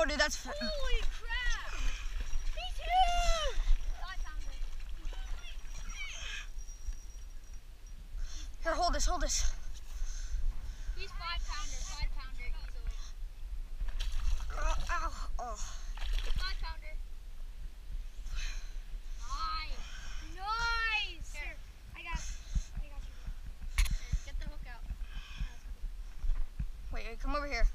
Oh, dude, that's. Holy crap! He's huge! Five pounder. Here, hold this, hold this. He's five pounder, five pounder easily. Oh, ow. Oh. Five pounder. Nice. Nice. Here, I got, I got you. Here, get the hook out. Wait, wait, come over here.